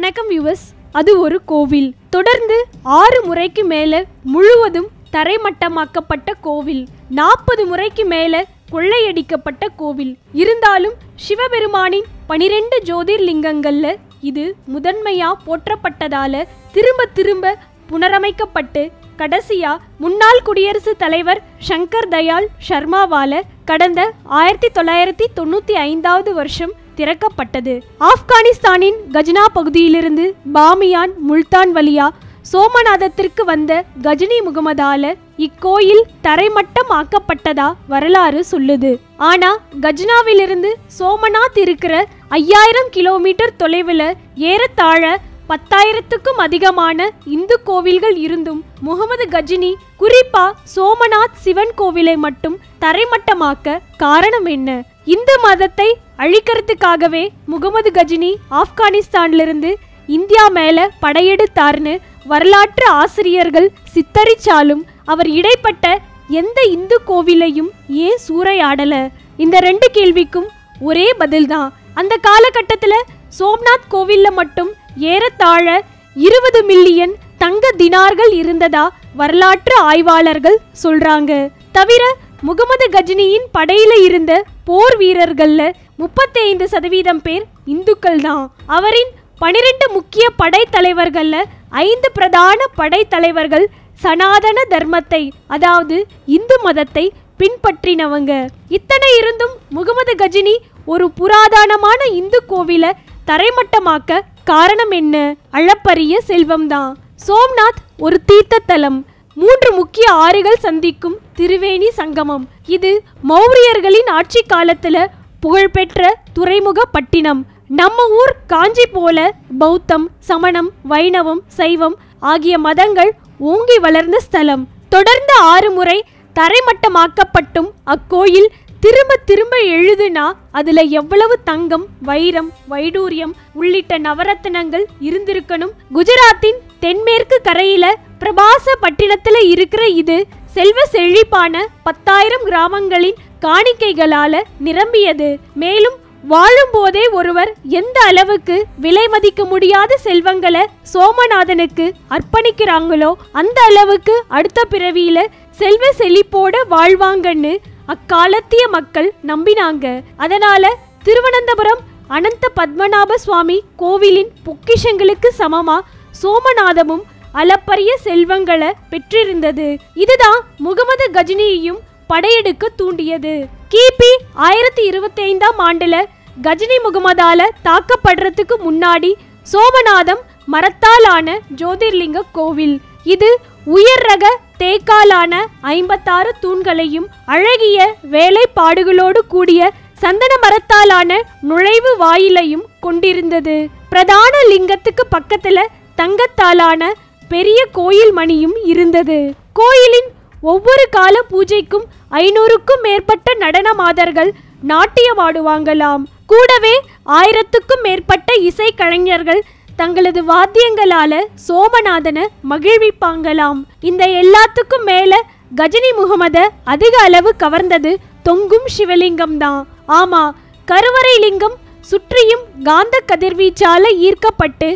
வணக்கம் யுவஸ் அது ஒரு கோவில். தொடர்ந்து ஆறு முறைக்கு மேல முழுவதும் தரைமட்டமாக்கப்பட்ட கோவில். நாற்பது முறைக்கு மேல கொள்ளையடிக்கப்பட்ட கோவில். இருந்தாலும் சிவபெருமானின் பனிரெண்டு ஜோதிர்லிங்கங்கள்ல இது முதன்மையா போற்றப்பட்டதால திரும்ப திரும்ப புனரமைக்கப்பட்டு கடைசியா முன்னாள் குடியரசுத் தலைவர் சங்கர் தயாள் சர்மாவால கடந்த ஆயிரத்தி தொள்ளாயிரத்தி தொண்ணூத்தி ஐந்தாவது வருஷம் திறக்கப்பட்டது. ஆப்கானிஸ்தானின் கஜ்னா பகுதியிலிருந்து பாமியான் முல்தான் வழியா சோமநாதத்திற்கு வந்த கஜினி முகமதால இக்கோயில் தரைமட்டம் ஆக்கப்பட்டதா வரலாறு சொல்லுது. ஆனா கஜ்னாவிலிருந்து சோமநாத் இருக்கிற ஐயாயிரம் கிலோமீட்டர் தொலைவில் ஏறத்தாழ பத்தாயிரத்துக்கும் அதிகமான இந்து கோவில்கள் இருந்தும் முகமது கஜினி குறிப்பா சோமநாத் சிவன் கோவிலை மட்டும் தரைமட்டமாக்க காரணம் என்ன? இந்து மதத்தை அழிக்கிறதுக்காகவே முகமது கஜினி ஆப்கானிஸ்தான்லிருந்து இந்தியா மேல படையெடுத்தார்னு வரலாற்று ஆசிரியர்கள் சித்தரிச்சாலும் அவர் இடைப்பட்ட எந்த இந்து கோவிலையும் ஏன் சூறையாடல? இந்த ரெண்டு கேள்விக்கும் ஒரே பதில்தான். அந்த காலகட்டத்துல சோம்நாத் கோவில்ல மட்டும் ஏறத்தாழ இருபது மில்லியன் தங்க தினார்கள் இருந்ததா வரலாற்று ஆய்வாளர்கள் சொல்றாங்க. தவிர முகமது கஜினியின் படையில இருந்த போர் வீரர்கள்ல முப்பத்தைந்து சதவீதம் பேர் இந்துக்கள் தான் அவரின் பனிரெண்டு முக்கிய படைத்தலைவர்கள்ல ஐந்து பிரதான படைத்தலைவர்கள் சனாதன தர்மத்தை அதாவது இந்து மதத்தை பின்பற்றினவங்க. இத்தனை இருந்தும் முகமது கஜினி ஒரு புராதனமான இந்து கோவிலை தரைமட்டமாக்க காரணம் என்ன? அளப்பரிய செல்வம்தான். சோம்நாத் ஒரு தீர்த்த தலம் மூன்று முக்கிய ஆறுகள் சந்திக்கும் திருவேணி சங்கமம். இது மௌரியர்களின் ஆட்சி காலத்துல புகழ்பெற்ற துறைமுக பட்டினம் நம்ம ஊர் காஞ்சி போல பௌத்தம் சமணம் வைணவம் சைவம் ஆகிய மதங்கள் ஓங்கி வளர்ந்த ஸ்தலம். தொடர்ந்து ஆறு முறை தரைமட்டமாக்கப்பட்டும் அக்கோயில் திரும்ப திரும்ப எழுதுனா அதுல எவ்வளவு தங்கம் வைரம் வைடூரியம் உள்ளிட்ட நவரத்தினங்கள் இருந்திருக்கணும். குஜராத்தின் தென்மேற்கு கரையில பிரபாச பட்டினத்துல இருக்கிற இது செல்வ செழிப்பான பத்தாயிரம் கிராமங்களின் காணிக்கைகளால நிரம்பியது. மேலும் வாழும்போதே ஒருவர் எந்த அளவுக்கு விலை மதிக்க முடியாத செல்வங்களை சோமநாதனுக்கு அர்ப்பணிக்கிறாங்களோ அந்த அளவுக்கு அடுத்த பிறவியில செல்வ செழிப்போட வாழ்வாங்கன்னு அக்காலத்திய மக்கள் நம்பினாங்க. அதனால திருவனந்தபுரம் அனந்த பத்மநாப சுவாமி கோவிலின் பொக்கிஷங்களுக்கு சமமா சோமநாதமும் அளப்பரிய செல்வங்களை பெற்றிருந்தது. இதுதான் முகமது கஜினியையும் படையெடுக்க தூண்டியது. கிபி ஆயிரத்தி இருபத்தி ஐந்தாம் ஆண்டுல கஜினி முகமதால தாக்கப்படுறதுக்கு முன்னாடி சோமநாதம் மரத்தாலான ஜோதிர்லிங்க கோவில். இது உயர் ரக தேக்காலான ஐம்பத்தாறு தூண்களையும் அழகிய வேலைப்பாடுகளோடு கூடிய சந்தன மரத்தாலான நுழைவு வாயிலையும் கொண்டிருந்தது. பிரதான லிங்கத்துக்கு பக்கத்துல தங்கத்தாலான பெரிய கோயில் மணியும் இருந்தது. கோயிலின் ஒவ்வொரு கால பூஜைக்கும் ஐநூறுக்கும் மேற்பட்ட நடன மாதர்கள் நாட்டியமாடுவாங்களாம். கூடவே ஆயிரத்துக்கும் மேற்பட்ட இசை கலைஞர்கள் தங்களது வாத்தியங்களால சோமநாதனை மகிழ்விப்பாங்களாம். இந்த எல்லாத்துக்கும் மேல கஜினி முகமத அதிக அளவு கவர்ந்தது தொங்கும் சிவலிங்கம் தான் ஆமா கருவறை லிங்கம் சுற்றியும் காந்த கதிர்வீச்சால ஈர்க்கப்பட்டு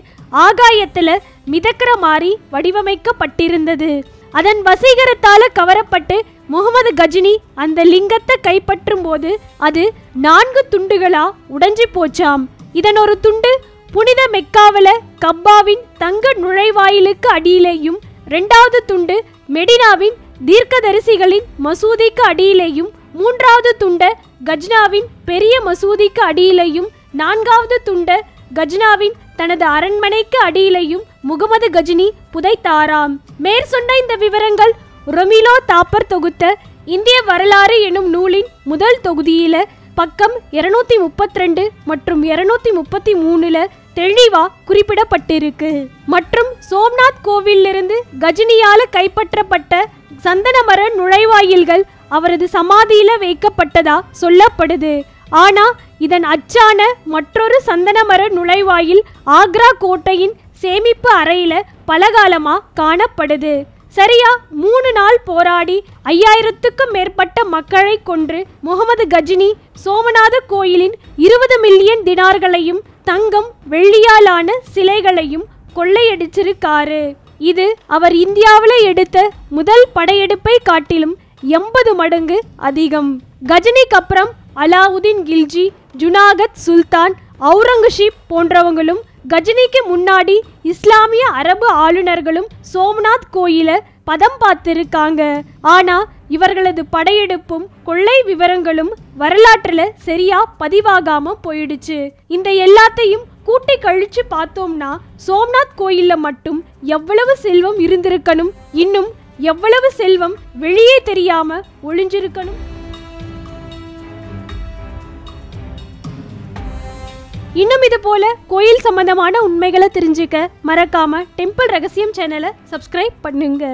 ஆகாயத்துல மிதக்கிற மாதிரி வடிவமைக்கப்பட்டிருந்தது. அதன் வசீகரத்தால கவரப்பட்டு முகமது கஜினி அந்த லிங்கத்தை கைப்பற்றும் போது அது நான்கு துண்டுகளா உடைஞ்சு போச்சாம். இதன் ஒரு துண்டு புனித மெக்காவில கப்பாவின் தங்க நுழைவாயிலுக்கு அடியிலேயும் ரெண்டாவது துண்டு மெடினாவின் தீர்க்கதரிசிகளின் மசூதிக்கு அடியிலேயும் மூன்றாவது துண்ட கஜ்னாவின் பெரிய மசூதிக்கு அடியிலேயும் நான்காவது துண்ட கஜ்னாவின் தனது அரண்மனைக்கு அடியிலையும் முகமது கஜினி புதைத்தாராம் மேற் சொன்ன இந்த விவரங்கள் ரொமிலோ தாப்பர் தொகுத்த இந்திய வரலாறு எனும் நூலின் முதல் தொகுதியில பக்கம் இருநூத்தி முப்பத்தி ரெண்டு மற்றும் இருநூத்தி முப்பத்தி மூணுல தெளிவா குறிப்பிடப்பட்டிருக்கு. மற்றும் சோம்நாத் கோவிலிருந்து கஜினியால கைப்பற்றப்பட்ட சந்தனமர நுழைவாயில்கள் அவரது சமாதியில வைக்கப்பட்டதா சொல்லப்படுது. ஆனா இதன் அச்சான மற்றொரு சந்தனமர நுழைவாயில் ஆக்ரா கோட்டையின் சேமிப்பு அறையில பலகாலமா காணப்படுது. சரியா மூணு நாள் போராடி ஐயாயிரத்துக்கும் மேற்பட்ட மக்களை கொன்று முகமது கஜினி சோமநாத கோயிலின் இருபது மில்லியன் தினார்களையும் தங்கம் வெள்ளியாலான சிலைகளையும் கொள்ளையடிச்சிருக்காரு. இது அவர் இந்தியாவில் எடுத்த முதல் படையெடுப்பை காட்டிலும் எண்பது மடங்கு அதிகம். கஜினிக்கு அப்புறம் அலாவுதீன் கில்ஜி ஜுனாகத் சுல்தான் அவுரங்கசீப் போன்றவங்களும் கஜினிக்கு முன்னாடி இஸ்லாமிய அரபு ஆளுநர்களும் சோம்நாத் கோயில பதம் பார்த்துருக்காங்க. ஆனா இவர்களது படையெடுப்பும் கொள்ளை விவரங்களும் வரலாற்றுல சரியா பதிவாகாம போயிடுச்சு. இந்த எல்லாத்தையும் கூட்டி கழிச்சு பார்த்தோம்னா சோம்நாத் கோயில்ல மட்டும் எவ்வளவு செல்வம் இருந்திருக்கணும்? இன்னும் எவ்வளவு செல்வம் வெளியே தெரியாம ஒளிஞ்சிருக்கணும்? இன்னும் இது போல கோயில் சம்பந்தமான உண்மைகளை தெரிஞ்சுக்க மறக்காம டெம்பிள் ரகசியம் சேனலை சப்ஸ்கிரைப் பண்ணுங்க.